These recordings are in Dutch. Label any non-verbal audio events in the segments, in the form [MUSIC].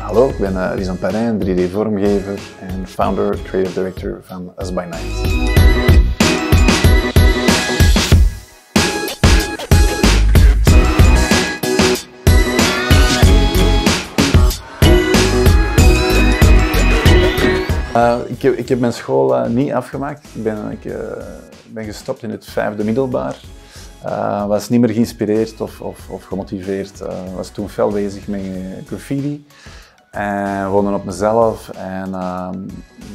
Hallo, ik ben Rizan Perrin, 3D-vormgever en founder, creative director van Us by Night. Uh, ik, heb, ik, heb, mijn school uh, niet afgemaakt. Ik ben, ben, gestopt in het vijfde middelbaar. Was niet meer geïnspireerd of, of, of gemotiveerd. was toen fel bezig met graffiti. En woonde op mezelf. En ehm,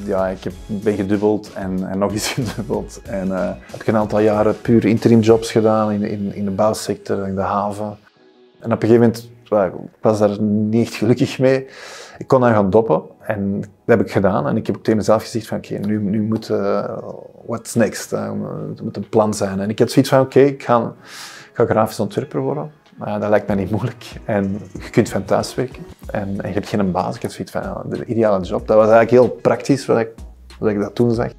ja, ik heb, ben gedubbeld en, en nog eens [LAUGHS] gedubbeld. En heb ik een aantal jaren puur interim jobs gedaan in, in, in de bouwsector, in de haven. En op een gegeven moment ik was daar niet echt gelukkig mee. Ik kon dan gaan doppen en dat heb ik gedaan. En ik heb tegen mezelf gezegd van oké, nu, nu moet, uh, what's next? Uh, moet een plan zijn. En ik had zoiets van oké, ik ga, ga grafisch ontwerper worden. Uh, dat lijkt mij niet moeilijk. En je kunt van thuis werken. En, en je hebt geen baas. Ik had zoiets van de ideale job. Dat was eigenlijk heel praktisch wat ik, wat ik dat toen zag.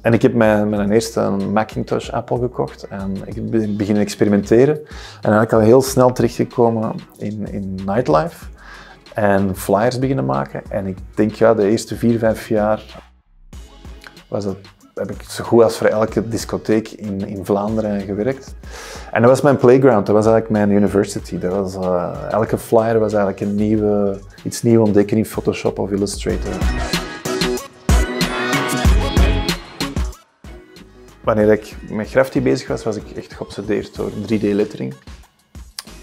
En ik heb mijn, mijn eerste Macintosh Apple gekocht en ik ben beginnen experimenteren. En eigenlijk al heel snel terechtgekomen in, in nightlife en flyers beginnen maken. En ik denk ja, de eerste vier, vijf jaar was dat, heb ik zo goed als voor elke discotheek in, in Vlaanderen gewerkt. En dat was mijn playground, dat was eigenlijk mijn university. Dat was, uh, elke flyer was eigenlijk een nieuwe, iets nieuws ontdekken in Photoshop of Illustrator. Wanneer ik met graffiti bezig was, was ik echt geobsedeerd door 3D-lettering.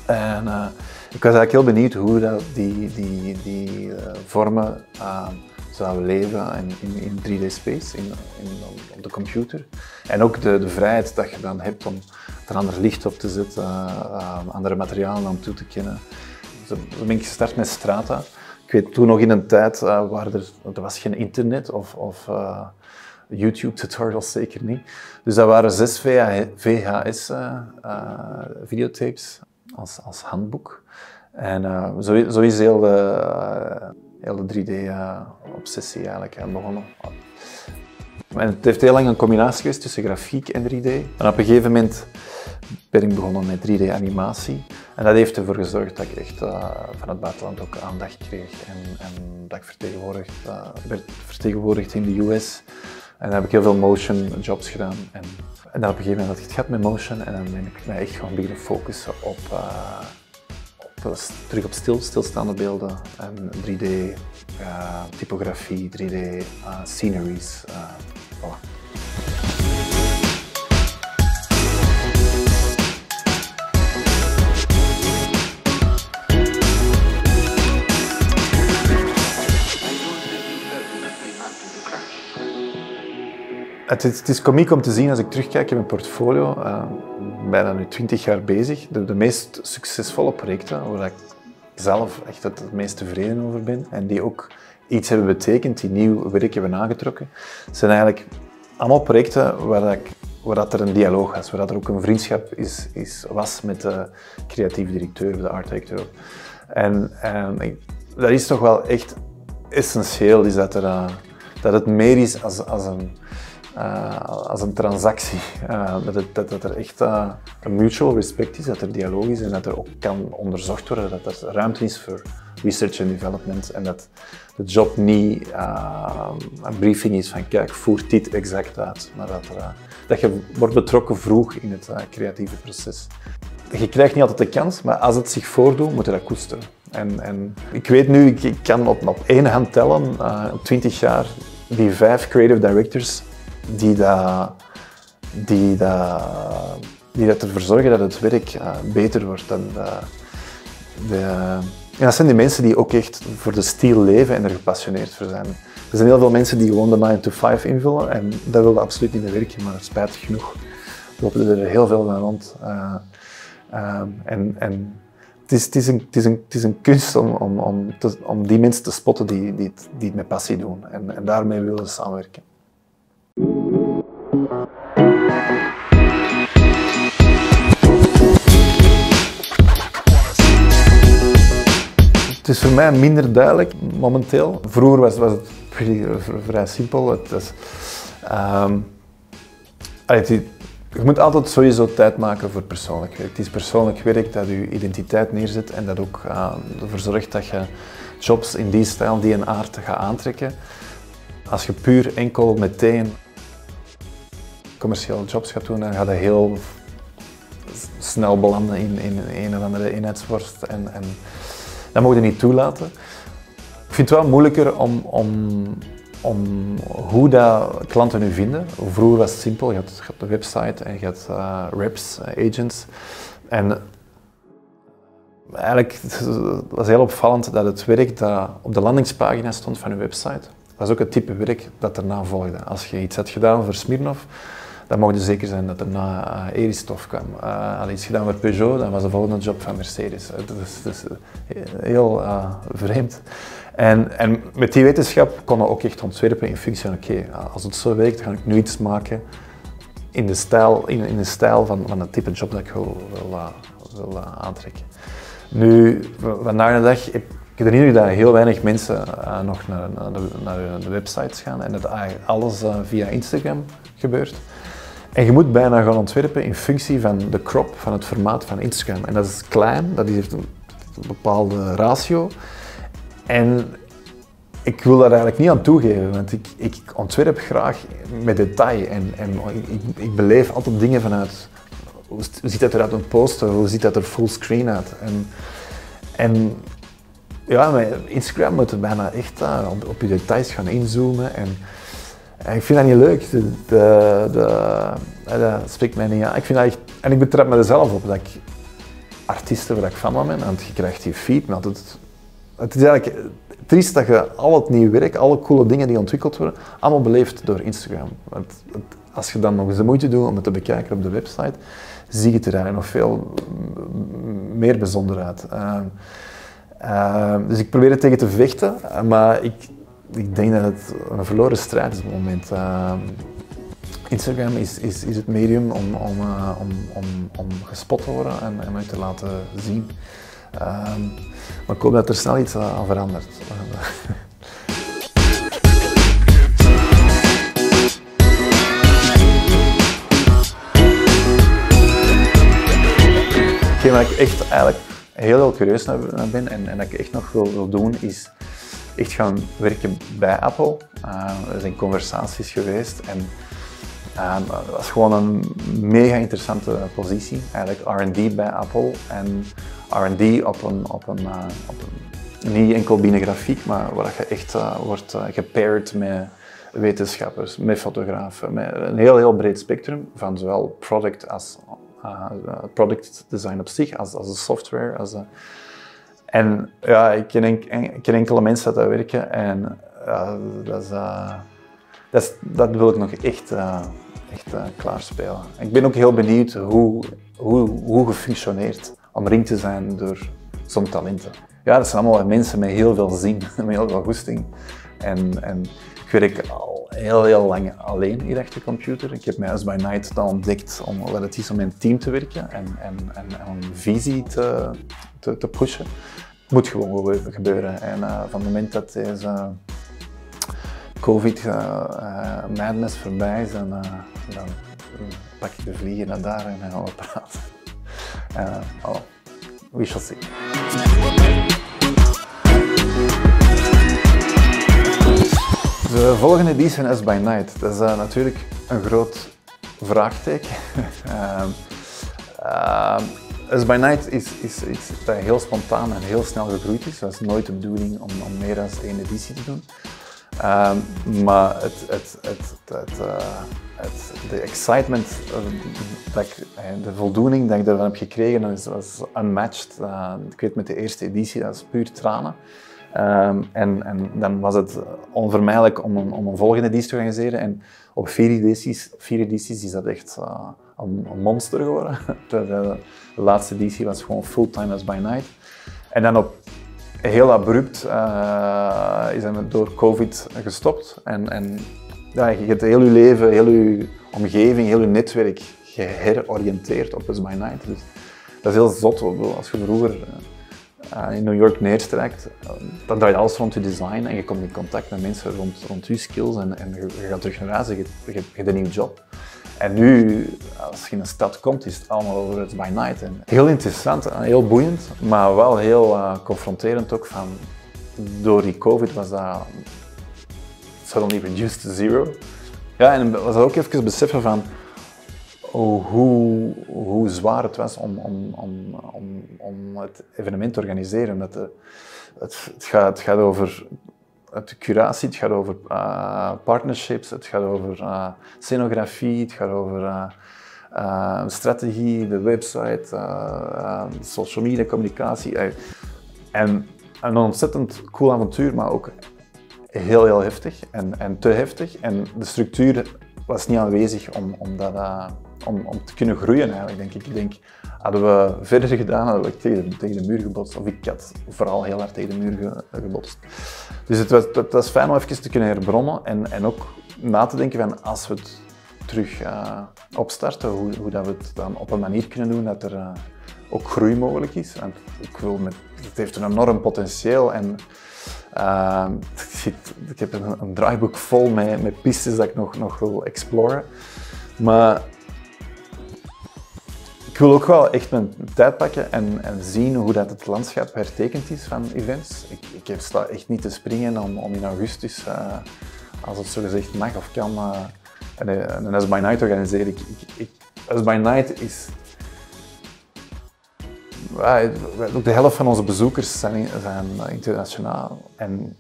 En uh, ik was eigenlijk heel benieuwd hoe dat die, die, die uh, vormen uh, zouden leven in, in, in 3D-space, in, in, op de computer. En ook de, de vrijheid dat je dan hebt om er ander licht op te zetten, andere materialen aan toe te kennen. Dus ben ik gestart met Strata. Ik weet toen nog in een tijd waar er, er was geen internet of, of YouTube-tutorials zeker niet. Dus dat waren zes VHS-videotapes uh, uh, als, als handboek. En zo, zo, is heel de, heel de 3D-obsessie eigenlijk begonnen. En het heeft heel lang een combinatie geweest tussen grafiek en 3D. En op een gegeven moment ben ik begonnen met 3D-animatie. En dat heeft ervoor gezorgd dat ik echt van het buitenland ook aandacht kreeg. En, en dat ik vertegenwoordigd, werd vertegenwoordigd in de US. En dan heb ik heel veel motion jobs gedaan. En, en dan op een gegeven moment had ik het gehad met motion en dan ben ik mij echt gewoon beginnen focussen op, uh, op terug op stil, stilstaande beelden en 3D uh, typografie, 3D uh, sceneries. Voilà. Het is, het komiek om te zien als ik terugkijk in mijn portfolio. Uh, bijna nu 20 jaar bezig. De, meest succesvolle projecten waar ik zelf echt het, meest tevreden over ben en die ook iets hebben betekend, die nieuw werk hebben aangetrokken, zijn eigenlijk allemaal projecten waar, ik, waar dat er een dialoog was, waar dat er ook een vriendschap is, is, was met de creatieve directeur, de art directeur. En, en dat is toch wel echt essentieel, is dat, er, uh, dat het meer is als, als een uh, als een transactie. Uh, dat, dat, dat, er echt uh, een mutual respect is, dat er dialoog is en dat er ook kan onderzocht worden, dat er ruimte is voor research en development en dat de job niet een briefing is van kijk, voer dit exact uit, maar dat, dat je wordt betrokken vroeg in het creatieve proces. Je krijgt niet altijd de kans, maar als het zich voordoet, moet je dat koesteren. En, en ik weet nu, ik, ik kan op, op één hand tellen, 20 jaar, die vijf creative directors die dat, die dat, die dat ervoor zorgen dat het werk uh, beter wordt. En, uh, de, en dat zijn die mensen die ook echt voor de stijl leven en er gepassioneerd voor zijn. Er zijn heel veel mensen die gewoon de 9 to 5 invullen en dat willen absoluut niet meer werken, maar spijtig genoeg lopen er heel veel van rond. Uh, en, en het is, het, is een, het, is een, kunst om, om, om, om die mensen te spotten die, die, het, die het met passie doen. En, en daarmee willen we samenwerken. Het is voor mij minder duidelijk momenteel. Vroeger was, was het vrij, simpel. Um, je moet altijd sowieso tijd maken voor persoonlijk werk. Het is persoonlijk werk dat je identiteit neerzet en dat ook uh, ervoor zorgt dat je jobs in die stijl, die een aard gaat aantrekken. Als je puur enkel meteen commerciële jobs gaat doen, dan gaat je heel snel belanden in, in een of andere eenheidsworst. En, en dat mogen je niet toelaten. Ik vind het wel moeilijker om, om, om hoe dat klanten nu vinden. Vroeger was het simpel, je had, de website en je had uh, reps, uh, agents. En eigenlijk het was heel opvallend dat het werk dat op de landingspagina stond van je website, was ook het type werk dat erna volgde. Als je iets had gedaan voor Smirnov, dan mocht je zeker zijn dat er na uh, Eristoff kwam. Uh, al iets gedaan voor Peugeot, dan was de volgende job van Mercedes. Dat is, dat is heel vreemd. En, en, met die wetenschap kon we ook echt ontwerpen in functie van oké, als het zo werkt, dan ga ik nu iets maken in de stijl, in, in de stijl van, van het type job dat ik wil, aantrekken. Nu, vandaag de dag, ik herinner je dat heel weinig mensen nog naar, naar, de, de, websites gaan en dat alles via Instagram gebeurt. En je moet bijna gaan ontwerpen in functie van de crop, van het formaat van Instagram. En dat is klein, dat heeft een bepaalde ratio. En ik wil daar eigenlijk niet aan toegeven, want ik, ik ontwerp graag met detail. En, en ik, ik beleef altijd dingen vanuit hoe, ziet dat eruit een poster, hoe ziet dat er fullscreen uit. En, en ja, Instagram moet bijna echt uh, op, op, je details gaan inzoomen. En, en ik vind dat niet leuk. De, de, dat spreekt mij niet aan. Ik vind en ik betrap me er zelf op dat ik artiesten waar ik van ben, want je krijgt die feed, maar het, het is eigenlijk triest dat je al het nieuwe werk, alle coole dingen die ontwikkeld worden, allemaal beleeft door Instagram. Want als je dan nog eens de moeite doet om het te bekijken op de website, zie je het er eigenlijk nog veel meer bijzonder uit. Uh, uh, dus ik probeer er tegen te vechten, maar ik, ik denk dat het een verloren strijd is op het moment. Uh, Instagram is, is, is het medium om, om, om, om, om gespot te worden en, en te laten zien. Ehm, maar ik hoop dat er snel iets aan verandert. [LAUGHS] Hetgeen waar ik echt eigenlijk heel, heel curieus naar ben en, en dat ik echt nog wil, wil doen, is echt gaan werken bij Apple. Uh, er zijn conversaties geweest en uh, dat was gewoon een mega interessante positie. Eigenlijk R&D bij Apple en R&D op een, op, een, uh, op een, niet enkel binnen grafiek, maar waar je echt uh, wordt gepaired met wetenschappers, met fotografen, met een heel, heel breed spectrum van zowel product als uh, product design op zich, als, als de software. Als, en ja, ik ken, ik enkele mensen dat werken en dat, is, dat, is, dat, wil ik nog echt, echt klaarspelen. Ik ben ook heel benieuwd hoe, hoe, hoe gefunctioneerd omringd te zijn door zo'n talenten. Ja, dat zijn allemaal mensen met heel veel zin, [LAUGHS] met heel veel goesting. En, en ik werk heel, heel lang alleen hier achter de computer. Ik heb mij as by night dan ontdekt om wat het is om in team te werken en, en, en, een visie te, te, te, pushen. Het moet gewoon gebeuren. En uh, van het moment dat deze COVID-madness uh, voorbij is, dan, dan pak ik de vliegen naar daar en dan gaan we praten. Oh, we shall see. De volgende editie van S by Night, dat is uh, natuurlijk een groot vraagteken. [LAUGHS] uh, by Night is, is iets dat heel spontaan en heel snel gegroeid is. Dat is nooit de bedoeling om, om meer dan één editie te doen. Um, maar het, het, het, het, het, de excitement, uh, dat eh, de voldoening dat ik ervan heb gekregen, dat was unmatched. Ik weet met de eerste editie, dat is puur tranen. Um, en, en, dan was het onvermijdelijk om een, om een volgende editie te organiseren. En op vier edities, vier edities is dat echt een, een, monster geworden. [LAUGHS] De, de, laatste editie was gewoon fulltime as by night. En dan op heel abrupt uh, is hij door COVID gestopt. En, en ja, je hebt heel je leven, heel je omgeving, heel je netwerk geheroriënteerd op It's by Night. Dus dat is heel zot. Als je vroeger uh, in New York neerstrijkt, uh, dan draait alles rond je design en je komt in contact met mensen rond, rond je skills en, en je, je gaat terug naar huis en je, je, je hebt een nieuwe job. En nu, als je in een stad komt, is het allemaal over It's by Night. En heel interessant en heel boeiend, maar wel heel uh, confronterend ook. Van, door die COVID was dat suddenly reduced to zero. Ja, en was ook even beseffen van hoe, hoe zwaar het was om, om, om, om, om het evenement te organiseren. De, het, het, gaat, het gaat over de curatie, het gaat over uh, partnerships, het gaat over uh, scenografie, het gaat over uh, strategie, de website, social media, communicatie. en een ontzettend cool avontuur, maar ook heel, heel heftig en, en te heftig. En de structuur was niet aanwezig om, om, dat, om, om te kunnen groeien eigenlijk, denk ik. Ik denk, hadden we verder gedaan, hadden we tegen, de muur gebotst. Of ik had vooral heel hard tegen de muur gebotst. Dus het was, fijn om even te kunnen herbronnen en, en ook na te denken van als we het terug uh, opstarten, hoe, hoe dat we het dan op een manier kunnen doen dat er ook groei mogelijk is. Ik wil met, het heeft een enorm potentieel en uh, [LAUGHS] ik, heb een, een, draaiboek vol met, met pistes dat ik nog, nog wil exploren. Maar ik wil ook wel echt mijn tijd pakken en, en zien hoe dat het landschap hertekend is van events. Ik, ik sta echt niet te springen om, om in augustus, uh, als het zo gezegd mag of kan, uh, een, een As By Night organiseren. Ik, ik, By Night is... ook de helft van onze bezoekers zijn, zijn internationaal. En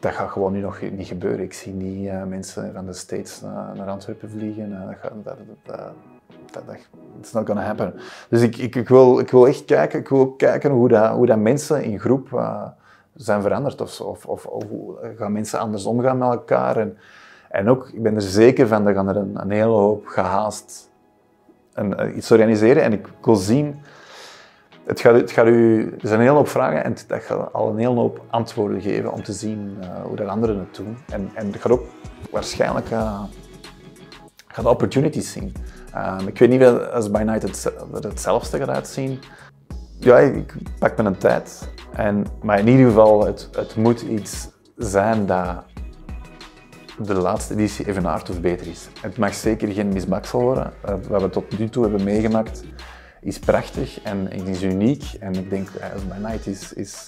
dat gaat gewoon nu nog niet gebeuren. Ik zie niet uh, mensen van de States naar, naar Antwerpen vliegen. dat, gaat, dat, dat, dat, not gonna happen. Dus ik, ik, wil, ik wil echt kijken, ik wil kijken hoe, dat, hoe dat mensen in groep uh, zijn veranderd of, of, of, hoe gaan mensen anders omgaan met elkaar. En, en ook, ik ben er zeker van, dat gaan er een, een hele hoop gehaast uh, iets organiseren. En ik wil zien, het gaat, het gaat u, er zijn een hele hoop vragen en dat gaat al een hele hoop antwoorden geven om te zien uh, hoe de anderen het doen. En, en het gaat ook waarschijnlijk uh, gaat opportunities zien. Um, ik weet niet als By Night het, hetzelfde gaat uitzien. Ja, ik pak mijn tijd. En, maar in ieder geval, het, het moet iets zijn dat de laatste editie evenaart of beter is. Het mag zeker geen misbaksel worden. Uh, wat we tot nu toe hebben meegemaakt is prachtig en is uniek. En ik denk, als By Night is, is,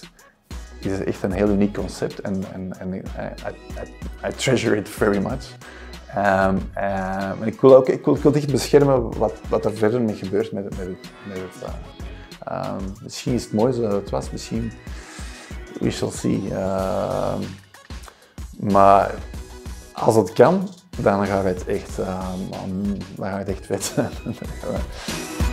is echt een heel uniek concept. En, en, en I, I, I treasure it very much. Um, ik, wil ook, ik, wil, ik wil echt beschermen wat, wat er verder mee gebeurt met, met, met het. Uh, um, misschien is het mooi zoals het was, misschien. We shall see. maar als het kan, dan gaat het echt, dan gaat het echt zijn. [LAUGHS]